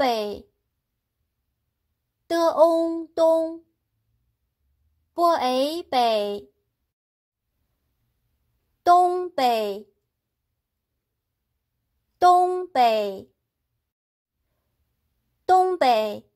北，d on 东，b a，北，东北，东北。东北。